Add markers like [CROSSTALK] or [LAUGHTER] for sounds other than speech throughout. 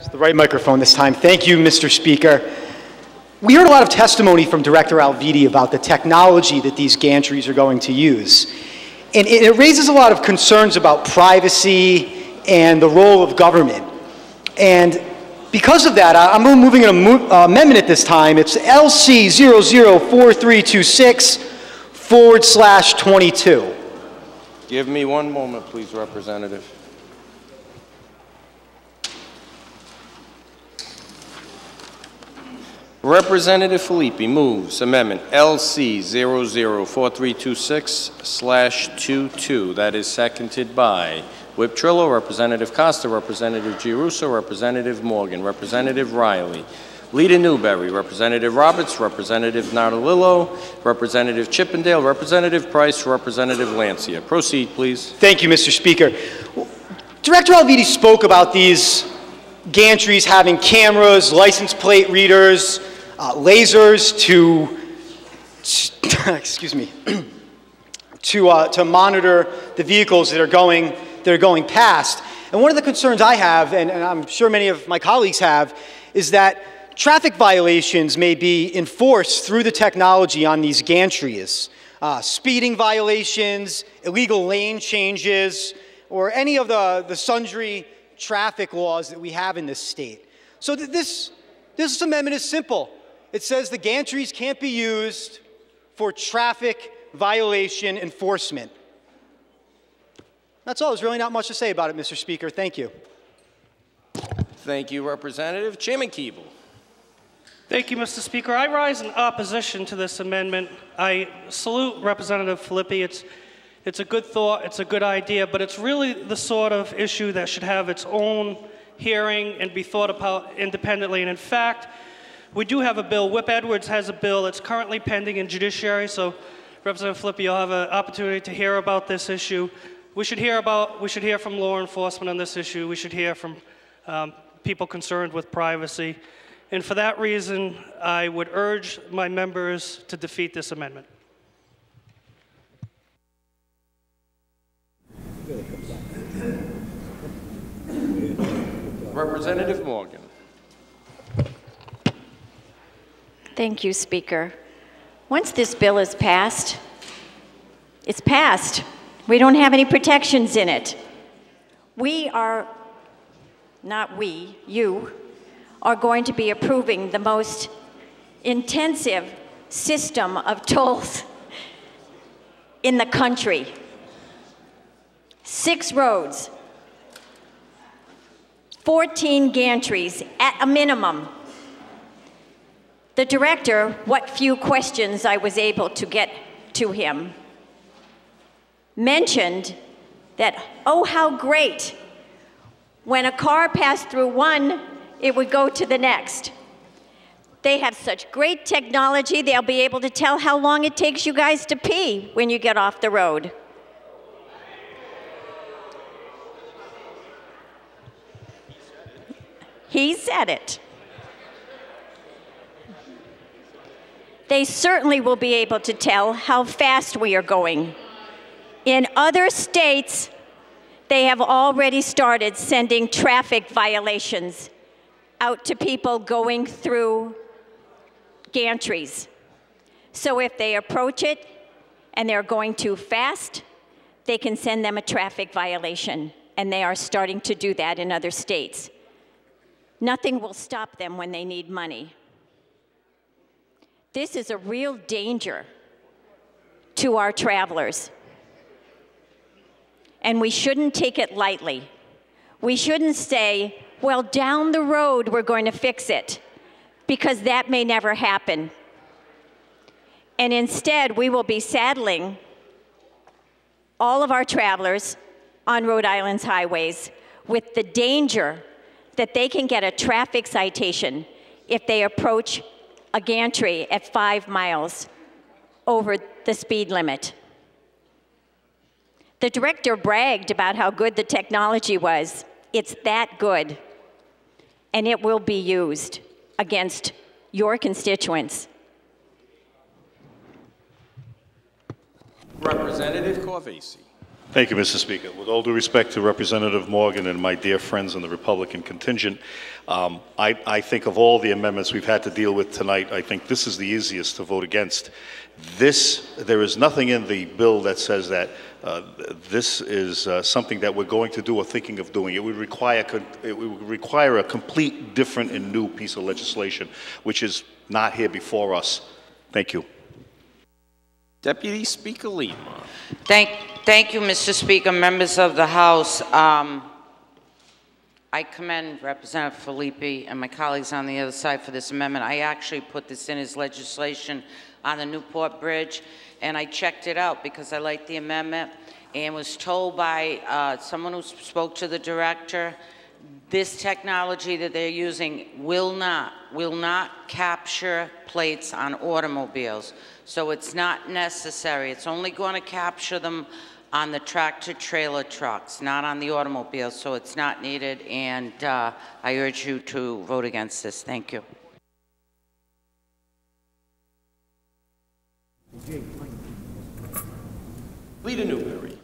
It's the right microphone this time. Thank you, Mr. Speaker. We heard a lot of testimony from Director Alviti about the technology that these gantries are going to use. And it raises a lot of concerns about privacy and the role of government. And because of that, I'm moving an uh, amendment at this time. It's LC 004326 forward slash 22. Give me one moment, please, Representative. Representative Filippi moves Amendment LC 004326/22. That is seconded by Whip Trillo, Representative Costa, Representative Giarrusso, Representative Morgan, Representative Reilly, Leader Newberry, Representative Roberts, Representative Nardolillo, Representative Chippendale, Representative Price, Representative Lancia. Proceed, please. Thank you, Mr. Speaker. Director Alviti spoke about these gantries having cameras, license plate readers, uh, lasers to, [LAUGHS] excuse me, [CLEARS THROAT] to, uh, to monitor the vehicles that are going, that are going past. And one of the concerns I have, and, and I'm sure many of my colleagues have, is that traffic violations may be enforced through the technology on these gantries. Uh, speeding violations, illegal lane changes, or any of the, the sundry traffic laws that we have in this state. So th this, this amendment is simple. It says the gantries can't be used for traffic violation enforcement. That's all. There's really not much to say about it, Mr. Speaker. Thank you. Thank you, Representative. Chairman Keable. Thank you, Mr. Speaker. I rise in opposition to this amendment. I salute Representative Filippi. It's, it's a good thought, it's a good idea, but it's really the sort of issue that should have its own hearing and be thought about independently. And in fact, we do have a bill. Whip Edwards has a bill. It's currently pending in judiciary, so Representative Filippi, you'll have an opportunity to hear about this issue. We should hear about, we should hear from law enforcement on this issue. We should hear from um, people concerned with privacy. And for that reason, I would urge my members to defeat this amendment. Representative Morgan. Thank you, Speaker. Once this bill is passed, it's passed. We don't have any protections in it. We are, not we, you, are going to be approving the most intensive system of tolls in the country. Six roads, 14 gantries at a minimum, the director, what few questions I was able to get to him, mentioned that, oh, how great. When a car passed through one, it would go to the next. They have such great technology, they'll be able to tell how long it takes you guys to pee when you get off the road. He said it. They certainly will be able to tell how fast we are going. In other states, they have already started sending traffic violations out to people going through gantries. So if they approach it and they're going too fast, they can send them a traffic violation. And they are starting to do that in other states. Nothing will stop them when they need money. This is a real danger to our travelers. And we shouldn't take it lightly. We shouldn't say, well, down the road we're going to fix it, because that may never happen. And instead, we will be saddling all of our travelers on Rhode Island's highways with the danger that they can get a traffic citation if they approach a gantry at five miles over the speed limit. The director bragged about how good the technology was. It's that good, and it will be used against your constituents. Representative Corvese. Thank you, Mr. Speaker. With all due respect to Representative Morgan and my dear friends in the Republican contingent, um, I, I think of all the amendments we've had to deal with tonight, I think this is the easiest to vote against. This, there is nothing in the bill that says that uh, this is uh, something that we're going to do or thinking of doing. It would require, it would require a complete different and new piece of legislation, which is not here before us. Thank you. Deputy Speaker Lima. Thank, thank you, Mr. Speaker, members of the House. Um, I commend Representative Filippi and my colleagues on the other side for this amendment. I actually put this in as legislation on the Newport Bridge, and I checked it out because I liked the amendment and was told by uh, someone who spoke to the director this technology that they're using will not, will not capture plates on automobiles. So it's not necessary. It's only going to capture them on the tractor trailer trucks, not on the automobiles. So it's not needed. And uh, I urge you to vote against this. Thank you. Leader Newberry.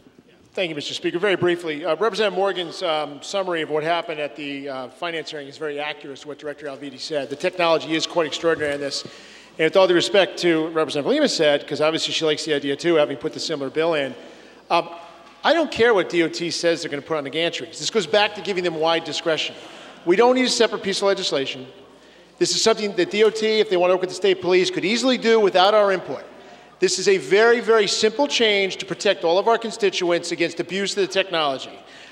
Thank you, Mr. Speaker. Very briefly, uh, Representative Morgan's um, summary of what happened at the uh, finance hearing is very accurate to what Director Alviti said. The technology is quite extraordinary in this. And with all due respect to Representative Lima said, because obviously she likes the idea too, having put the similar bill in, um, I don't care what DOT says they're going to put on the gantries. This goes back to giving them wide discretion. We don't need a separate piece of legislation. This is something that DOT, if they want to work with the state police, could easily do without our input. This is a very, very simple change to protect all of our constituents against abuse of the technology.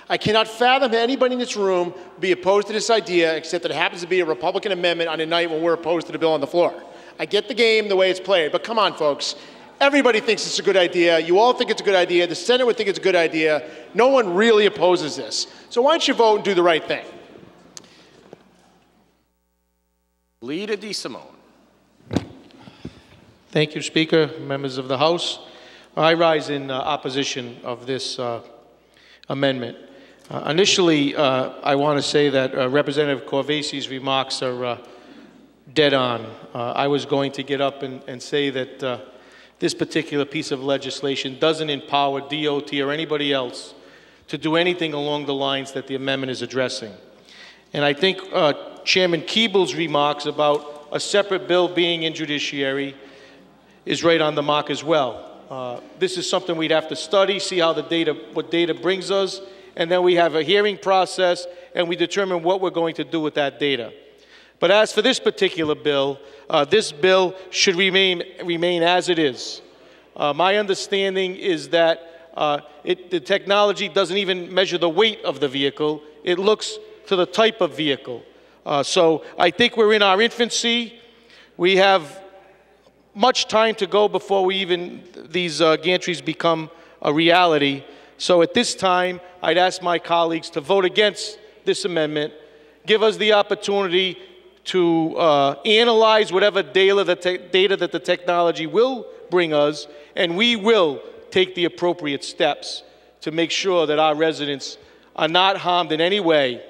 I cannot fathom anybody in this room be opposed to this idea, except that it happens to be a Republican amendment on a night when we're opposed to the bill on the floor. I get the game the way it's played, but come on, folks. Everybody thinks it's a good idea. You all think it's a good idea. The Senate would think it's a good idea. No one really opposes this. So why don't you vote and do the right thing? Leader DeSimone. Thank you, Speaker, members of the House. I rise in uh, opposition of this uh, amendment. Uh, initially, uh, I want to say that uh, Representative Corvese's remarks are uh, dead on. Uh, I was going to get up and, and say that uh, this particular piece of legislation doesn't empower DOT or anybody else to do anything along the lines that the amendment is addressing. And I think uh, Chairman Keable's remarks about a separate bill being in judiciary is right on the mark as well. Uh, this is something we'd have to study, see how the data, what data brings us, and then we have a hearing process and we determine what we're going to do with that data. But as for this particular bill, uh, this bill should remain, remain as it is. Uh, my understanding is that uh, it, the technology doesn't even measure the weight of the vehicle, it looks to the type of vehicle. Uh, so I think we're in our infancy. We have much time to go before we even these uh, gantries become a reality. So at this time, I'd ask my colleagues to vote against this amendment, give us the opportunity to uh, analyze whatever data, the data that the technology will bring us, and we will take the appropriate steps to make sure that our residents are not harmed in any way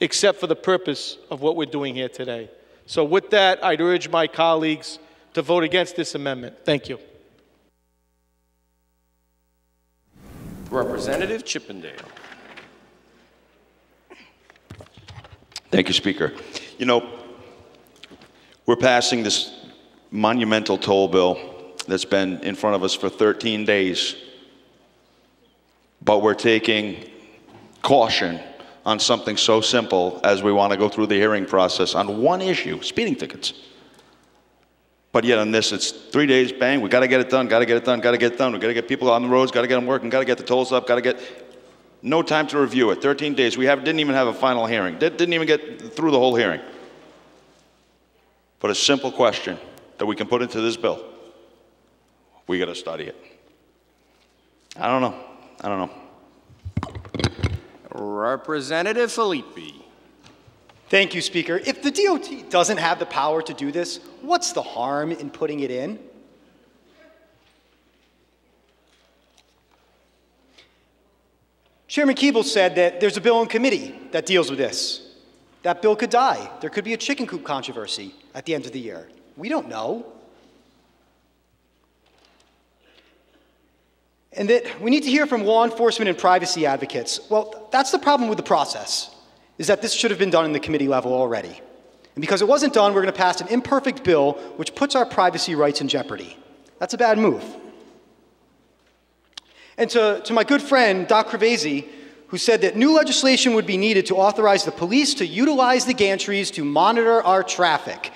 except for the purpose of what we're doing here today. So with that, I'd urge my colleagues to vote against this amendment. Thank you. Representative Chippendale. Thank you, Speaker. You know, we're passing this monumental toll bill that's been in front of us for 13 days, but we're taking caution on something so simple as we want to go through the hearing process on one issue speeding tickets. But yet on this, it's three days, bang, we got to get it done, got to get it done, got to get it done. We got to get people on the roads, got to get them working, got to get the tolls up, got to get. No time to review it. 13 days. We have, didn't even have a final hearing. Didn't even get through the whole hearing. But a simple question that we can put into this bill. We got to study it. I don't know. I don't know. Representative Filippi. Thank you, Speaker. If the DOT doesn't have the power to do this, what's the harm in putting it in? Chairman Keable said that there's a bill in committee that deals with this. That bill could die. There could be a chicken coop controversy at the end of the year. We don't know. and that we need to hear from law enforcement and privacy advocates. Well, that's the problem with the process, is that this should have been done in the committee level already. And because it wasn't done, we're going to pass an imperfect bill which puts our privacy rights in jeopardy. That's a bad move. And to, to my good friend, Doc Corvese, who said that new legislation would be needed to authorize the police to utilize the gantries to monitor our traffic.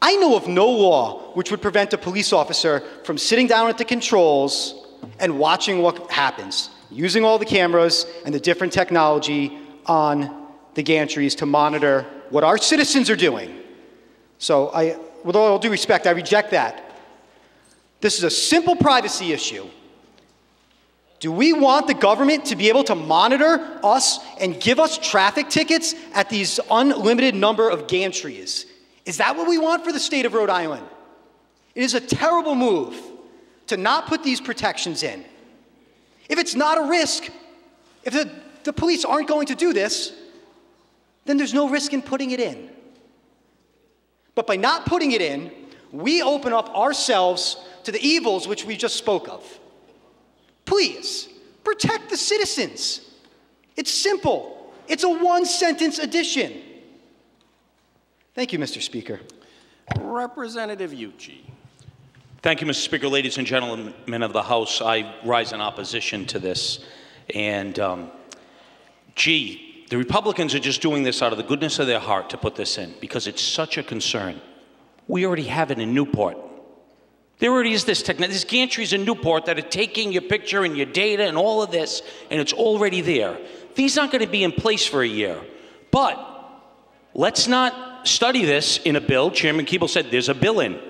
I know of no law which would prevent a police officer from sitting down at the controls and watching what happens, using all the cameras and the different technology on the gantries to monitor what our citizens are doing. So, I, with all due respect, I reject that. This is a simple privacy issue. Do we want the government to be able to monitor us and give us traffic tickets at these unlimited number of gantries? Is that what we want for the state of Rhode Island? It is a terrible move to not put these protections in. If it's not a risk, if the, the police aren't going to do this, then there's no risk in putting it in. But by not putting it in, we open up ourselves to the evils which we just spoke of. Please, protect the citizens. It's simple. It's a one sentence addition. Thank you, Mr. Speaker. Representative Ucci. Thank you, Mr. Speaker. Ladies and gentlemen of the House, I rise in opposition to this. And, um, gee, the Republicans are just doing this out of the goodness of their heart to put this in because it's such a concern. We already have it in Newport. There already is this technology. There's gantries in Newport that are taking your picture and your data and all of this, and it's already there. These aren't going to be in place for a year. But let's not study this in a bill. Chairman Keable said there's a bill in.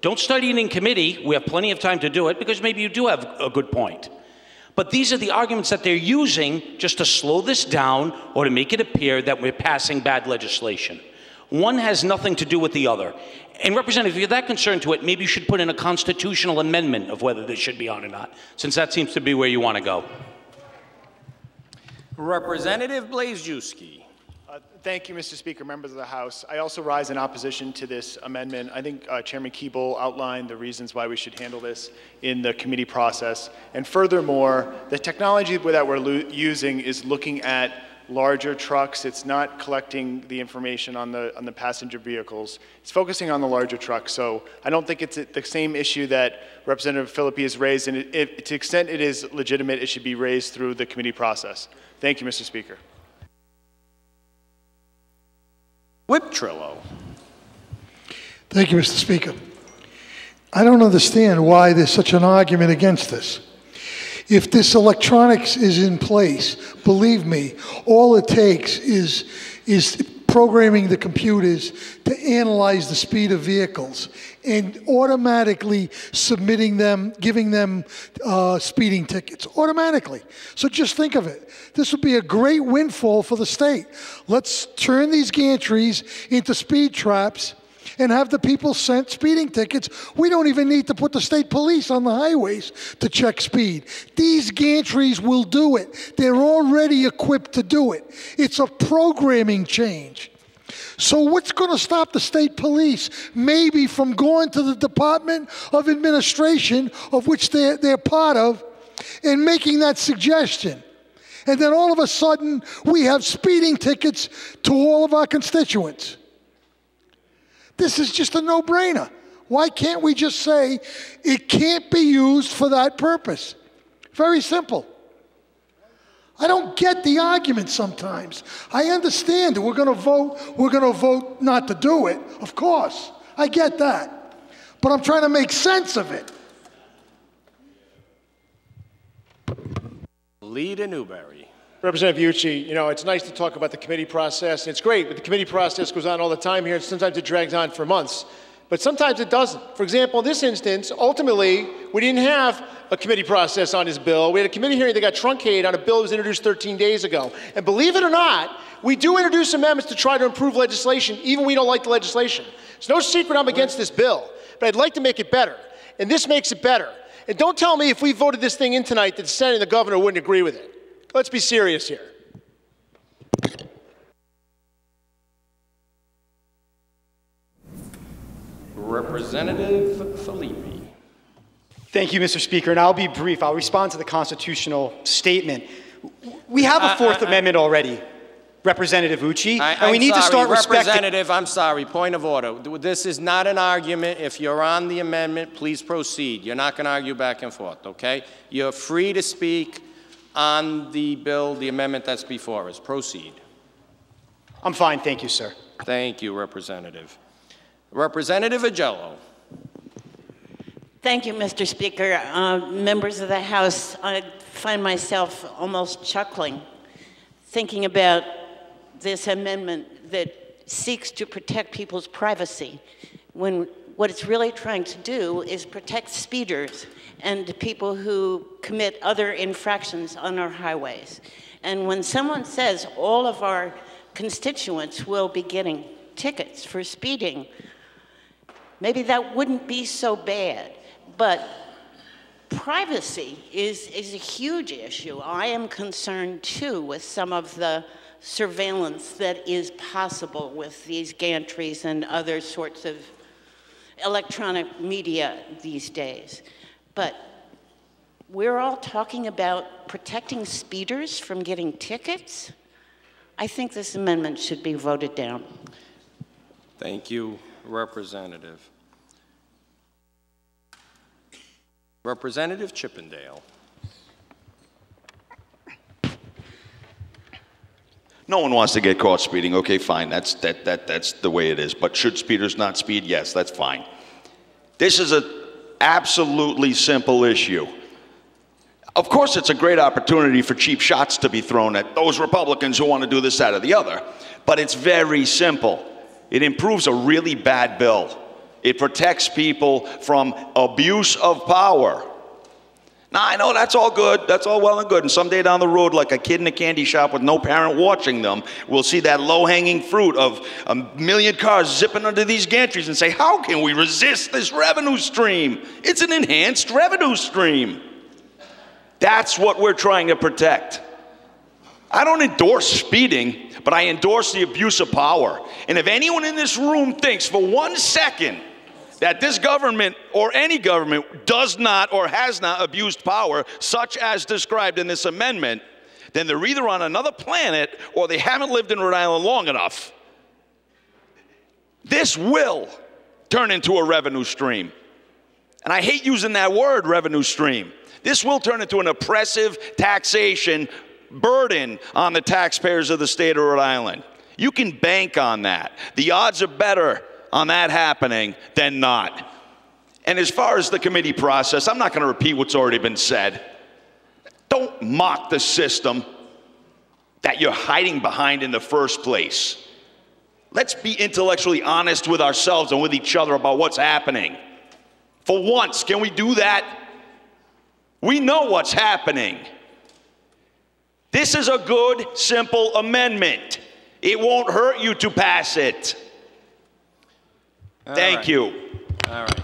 Don't study it in committee. We have plenty of time to do it because maybe you do have a good point. But these are the arguments that they're using just to slow this down or to make it appear that we're passing bad legislation. One has nothing to do with the other. And Representative, if you're that concerned to it, maybe you should put in a constitutional amendment of whether this should be on or not, since that seems to be where you want to go. Representative Blazejewski. Uh, thank you, Mr. Speaker, members of the House. I also rise in opposition to this amendment. I think uh, Chairman Keable outlined the reasons why we should handle this in the committee process. And furthermore, the technology that we're using is looking at larger trucks. It's not collecting the information on the, on the passenger vehicles. It's focusing on the larger trucks. So I don't think it's the same issue that Representative Filippi has raised. And it, it, to the extent it is legitimate, it should be raised through the committee process. Thank you, Mr. Speaker. Whip Trillo. Thank you, Mr. Speaker. I don't understand why there's such an argument against this. If this electronics is in place, believe me, all it takes is, is programming the computers to analyze the speed of vehicles and automatically submitting them, giving them uh, speeding tickets automatically. So just think of it. This would be a great windfall for the state. Let's turn these gantries into speed traps and have the people sent speeding tickets. We don't even need to put the state police on the highways to check speed. These gantries will do it. They're already equipped to do it. It's a programming change. So, what's going to stop the state police maybe from going to the Department of Administration, of which they're, they're part of, and making that suggestion? And then all of a sudden, we have speeding tickets to all of our constituents. This is just a no brainer. Why can't we just say it can't be used for that purpose? Very simple. I don't get the argument sometimes. I understand that we're going to vote, we're going to vote not to do it. Of course. I get that. But I'm trying to make sense of it. Leader Newberry. Representative Ucci, you know, it's nice to talk about the committee process. It's great, but the committee process goes on all the time here, and sometimes it drags on for months. But sometimes it doesn't. For example, in this instance, ultimately, we didn't have a committee process on this bill. We had a committee hearing that got truncated on a bill that was introduced 13 days ago. And believe it or not, we do introduce amendments to try to improve legislation, even we don't like the legislation. It's no secret I'm against this bill, but I'd like to make it better. And this makes it better. And don't tell me if we voted this thing in tonight that the Senate and the governor wouldn't agree with it. Let's be serious here. Representative Filippi. Thank you, Mr. Speaker, and I'll be brief. I'll respond to the constitutional statement. We have a Fourth uh, uh, Amendment already, Representative Ucci, I, and we I'm need to sorry, start respecting. Representative, I'm sorry, point of order. This is not an argument. If you're on the amendment, please proceed. You're not going to argue back and forth, okay? You're free to speak on the bill, the amendment that's before us. Proceed. I'm fine, thank you, sir. Thank you, Representative. Representative Ajello. Thank you, Mr. Speaker. Uh, members of the House, I find myself almost chuckling thinking about this amendment that seeks to protect people's privacy when what it's really trying to do is protect speeders and people who commit other infractions on our highways. And when someone says all of our constituents will be getting tickets for speeding, maybe that wouldn't be so bad. But privacy is, is a huge issue. I am concerned too with some of the surveillance that is possible with these gantries and other sorts of electronic media these days. But we're all talking about protecting speeders from getting tickets. I think this amendment should be voted down. Thank you, Representative. Representative Chippendale. No one wants to get caught speeding. Okay, fine. That's, that, that, that's the way it is. But should speeders not speed? Yes, that's fine. This is an absolutely simple issue. Of course, it's a great opportunity for cheap shots to be thrown at those Republicans who want to do this, that, or the other. But it's very simple. It improves a really bad bill. It protects people from abuse of power. Now, I know that's all good. That's all well and good. And someday down the road, like a kid in a candy shop with no parent watching them, we'll see that low hanging fruit of a million cars zipping under these gantries and say, How can we resist this revenue stream? It's an enhanced revenue stream. That's what we're trying to protect. I don't endorse speeding, but I endorse the abuse of power. And if anyone in this room thinks for one second that this government or any government does not or has not abused power, such as described in this amendment, then they're either on another planet or they haven't lived in Rhode Island long enough. This will turn into a revenue stream. And I hate using that word, revenue stream. This will turn into an oppressive taxation burden on the taxpayers of the state of Rhode Island. You can bank on that. The odds are better on that happening than not. And as far as the committee process, I'm not going to repeat what's already been said. Don't mock the system that you're hiding behind in the first place. Let's be intellectually honest with ourselves and with each other about what's happening. For once, can we do that? We know what's happening. This is a good, simple amendment. It won't hurt you to pass it. All Thank right. you. All right.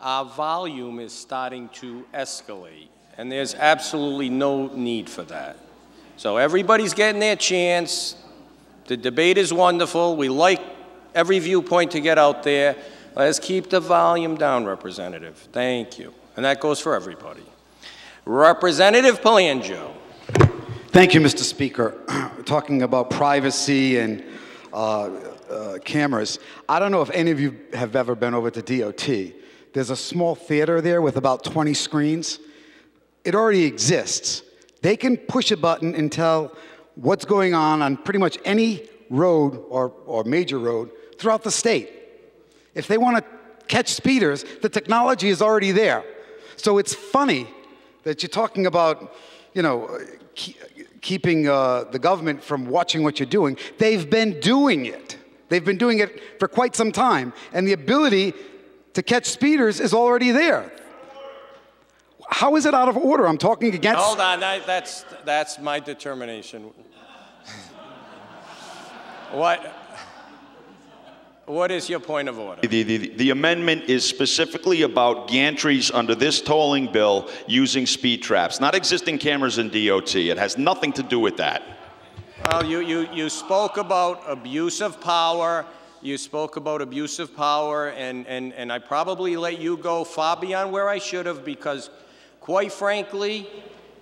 Our volume is starting to escalate, and there's absolutely no need for that. So everybody's getting their chance. The debate is wonderful. We like every viewpoint to get out there. Let's keep the volume down, Representative. Thank you. And that goes for everybody. Representative Palangio. Thank you, Mr. Speaker. [CLEARS THROAT] Talking about privacy and uh, uh, cameras, I don't know if any of you have ever been over to DOT. There's a small theater there with about 20 screens. It already exists. They can push a button and tell what's going on on pretty much any road or, or major road throughout the state. If they want to catch speeders, the technology is already there. So it's funny that you're talking about, you know, ke- keeping uh, the government from watching what you're doing. They've been doing it. They've been doing it for quite some time, and the ability to catch speeders is already there. How is it out of order? I'm talking against. Hold on, that, that's, that's my determination. what, what is your point of order? The, the, the amendment is specifically about gantries under this tolling bill using speed traps, not existing cameras in DOT. It has nothing to do with that. Well, you, you, you spoke about abuse of power. You spoke about abuse of power, and, and, and I probably let you go far beyond where I should have because, quite frankly,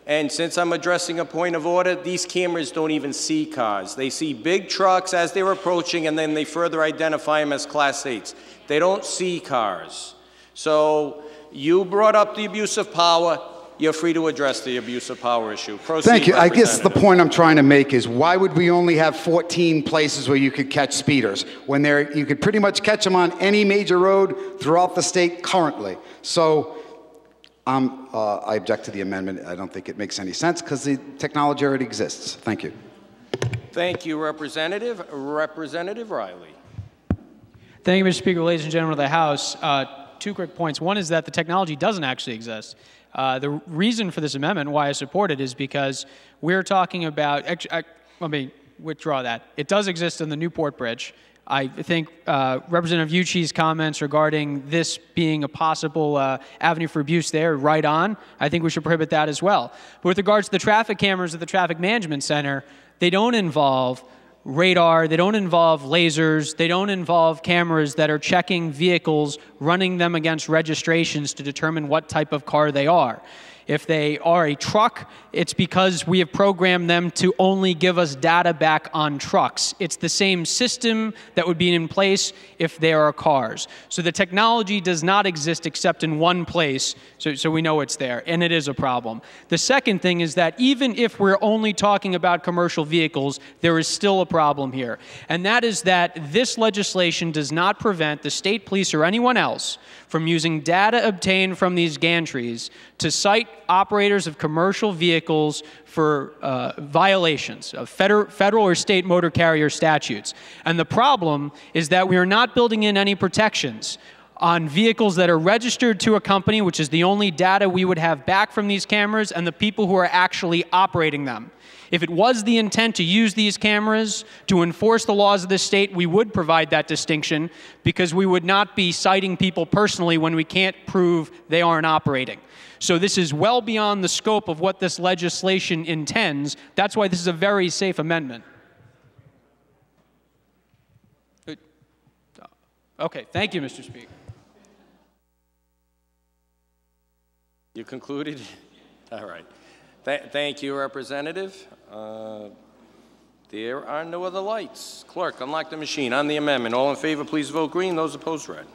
and since I'm addressing a point of order, these cameras don't even see cars. They see big trucks as they're approaching, and then they further identify them as Class 8s. They don't see cars. So you brought up the abuse of power. You're free to address the abuse of power issue. Proceed, Thank you. I guess the point I'm trying to make is why would we only have 14 places where you could catch speeders when there you could pretty much catch them on any major road throughout the state currently? So um, uh, I object to the amendment. I don't think it makes any sense because the technology already exists. Thank you. Thank you, Representative. Representative Reilly. Thank you, Mr. Speaker. Ladies and gentlemen of the House, uh, two quick points. One is that the technology doesn't actually exist. Uh, the reason for this amendment, why I support it, is because we're talking about. let me withdraw that. It does exist in the Newport Bridge. I think uh, Representative Ucci's comments regarding this being a possible uh, avenue for abuse there, right on. I think we should prohibit that as well. But with regards to the traffic cameras at the Traffic Management Center, they don't involve radar, they don't involve lasers, they don't involve cameras that are checking vehicles, running them against registrations to determine what type of car they are. If they are a truck, it's because we have programmed them to only give us data back on trucks. It's the same system that would be in place if they are cars. So the technology does not exist except in one place, so, so we know it's there, and it is a problem. The second thing is that even if we're only talking about commercial vehicles, there is still a problem here. And that is that this legislation does not prevent the state police or anyone else from using data obtained from these gantries to cite operators of commercial vehicles for uh, violations of federal, federal or state motor carrier statutes. And the problem is that we are not building in any protections on vehicles that are registered to a company, which is the only data we would have back from these cameras, and the people who are actually operating them. If it was the intent to use these cameras to enforce the laws of the state, we would provide that distinction because we would not be citing people personally when we can't prove they aren't operating. So this is well beyond the scope of what this legislation intends. That's why this is a very safe amendment. Okay, thank you, Mr. Speaker. You concluded? [LAUGHS] All right. Th- Thank you, Representative. Uh, There are no other lights. Clerk, unlock the machine. On the amendment, all in favor, please vote green. Those opposed, red.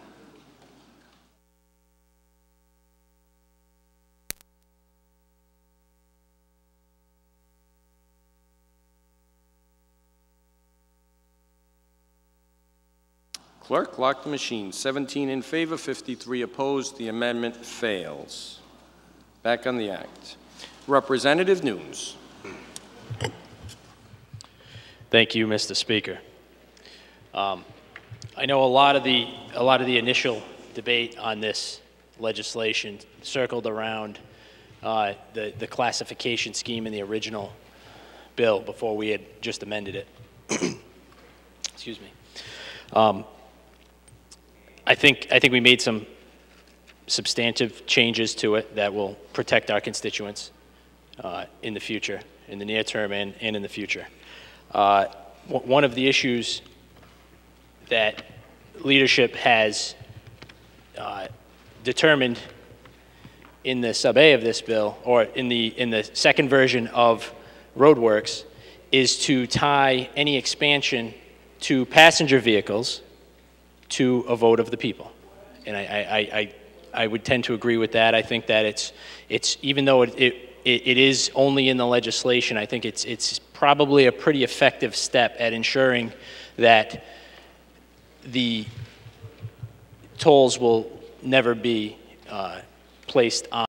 Clerk, lock the machine. 17 in favor, 53 opposed. The amendment fails. Back on the act. Representative Nunes. Thank you, Mr. Speaker. Um, I know a lot of the a lot of the initial debate on this legislation circled around uh, the the classification scheme in the original bill before we had just amended it. [COUGHS] Excuse me. Um, I think I think we made some substantive changes to it that will protect our constituents uh, in the future, in the near term and, and in the future. Uh, one of the issues that leadership has uh, determined in the sub A of this bill, or in the in the second version of RhodeWorks, is to tie any expansion to passenger vehicles to a vote of the people, and I, I, I, I would tend to agree with that. I think that it's it's even though it, it it, it is only in the legislation, I think it's, it's probably a pretty effective step at ensuring that the tolls will never be uh, placed on.